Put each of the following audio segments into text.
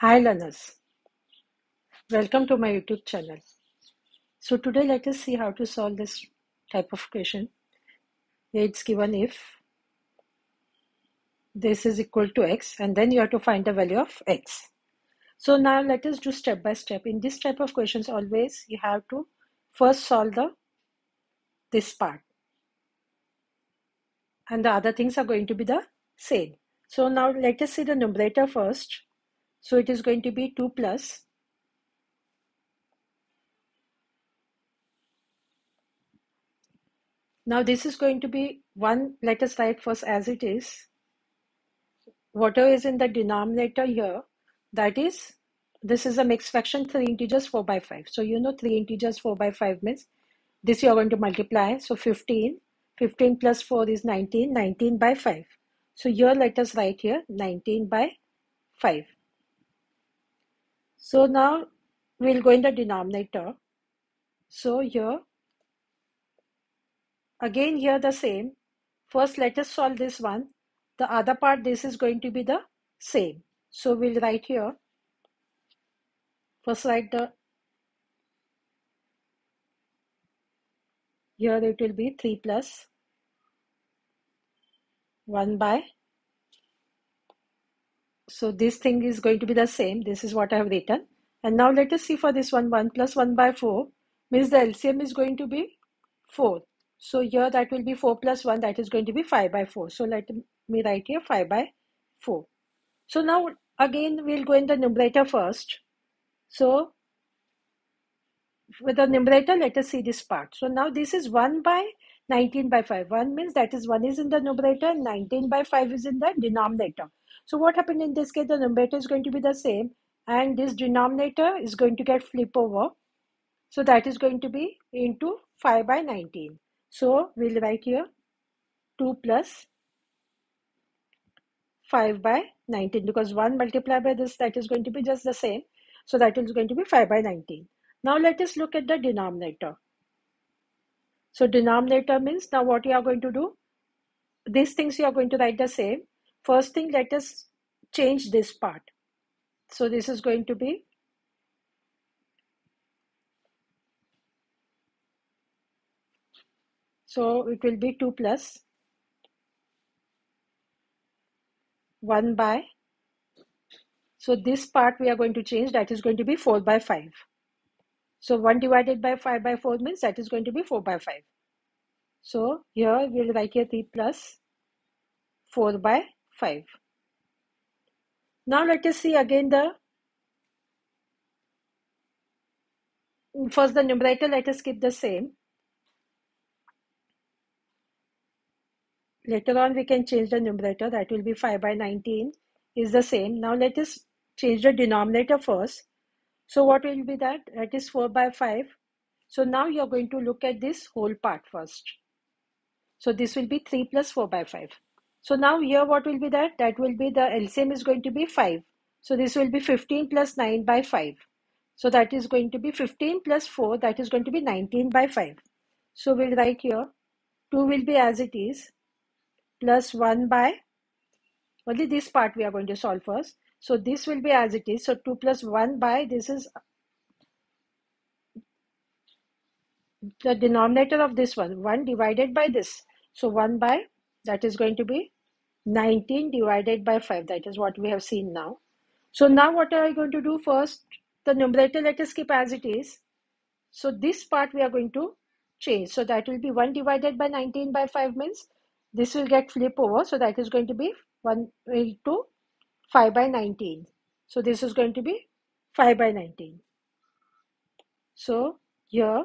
Hi learners, welcome to my YouTube channel. So today let us see how to solve this type of question. It's given if this is equal to x and then you have to find the value of x. So now let us do step by step. In this type of questions always you have to first solve the this part and the other things are going to be the same. So now let us see the numerator first. So it is going to be 2 plus Now this is going to be 1, let us write first as it is. Whatever is in the denominator here, that is, this is a mixed fraction, 3 integers 4 by 5. So you know 3 integers 4 by 5 means this you are going to multiply. So 15, 15 plus 4 is 19, 19 by 5. So here let us write here 19 by 5. So now we'll go in the denominator. So here Again here the same. First let us solve this one. The other part this is going to be the same. So we'll write here. First write the here it will be 3 plus 1 by so this thing is going to be the same this is what I have written and now let us see for this one 1 plus 1 by 4 means the LCM is going to be 4 so here that will be 4 plus 1, that is going to be 5 by 4. So let me write here 5 by 4. So now again we'll go in the numerator first. So with the numerator, let us see this part. So now this is 1 by 19 by 5. 1 means that is 1 is in the numerator and 19 by 5 is in the denominator. So what happened in this case, the numerator is going to be the same and this denominator is going to get flip over. So that is going to be into 5 by 19. So we'll write here 2 plus 5 by 19 because 1 multiplied by this that is going to be just the same. So that is going to be 5 by 19. Now let us look at the denominator. So denominator means now what you are going to do? These things you are going to write the same. First thing let us change this part. So this is going to be So it will be 2 plus 1 by. So this part we are going to change that is going to be 4 by 5. So 1 divided by 5 by 4 means that is going to be 4 by 5. So here we will write here 3 plus 4 by 5. Now let us see again the first the numerator let us keep the same Later on, we can change the numerator. That will be 5 by 19 is the same. Now let us change the denominator first. So what will be that? That is 4 by 5. So now you're going to look at this whole part first. So this will be 3 plus 4 by 5. So now here what will be that? That will be the LCM is going to be 5. So this will be 15 plus 9 by 5. So that is going to be 15 plus 4. That is going to be 19 by 5. So we'll write here 2 will be as it is plus 1 by only this part we are going to solve first. So this will be as it is. So 2 plus 1 by this is the denominator of this one 1 divided by this. So 1 by that is going to be 19 divided by 5. That is what we have seen now. So now what are we going to do first? The numerator let us keep as it is. So this part we are going to change. So that will be 1 divided by 19 by 5 means this will get flip over. So that is going to be 1 to 5 by 19. So this is going to be 5 by 19. So here,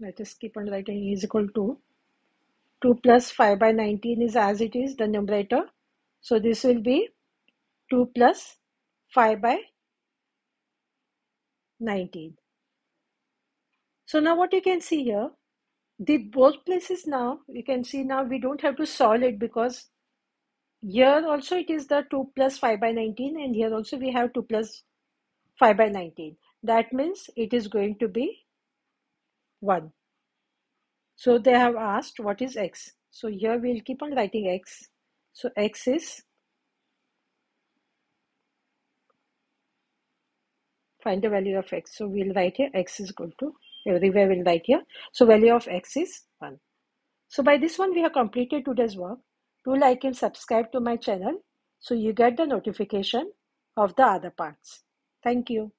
let us keep on writing is equal to 2 plus 5 by 19 is as it is the numerator. So this will be 2 plus 5 by 19. So now what you can see here, the both places now you can see now we don't have to solve it because here also it is the 2 plus 5 by 19 and here also we have 2 plus 5 by 19 that means it is going to be 1 so they have asked what is x so here we'll keep on writing x so x is find the value of x. So we'll write here x is equal to, everywhere we'll write here. So value of x is 1. So by this one we have completed today's work. Do like and subscribe to my channel so you get the notification of the other parts. Thank you.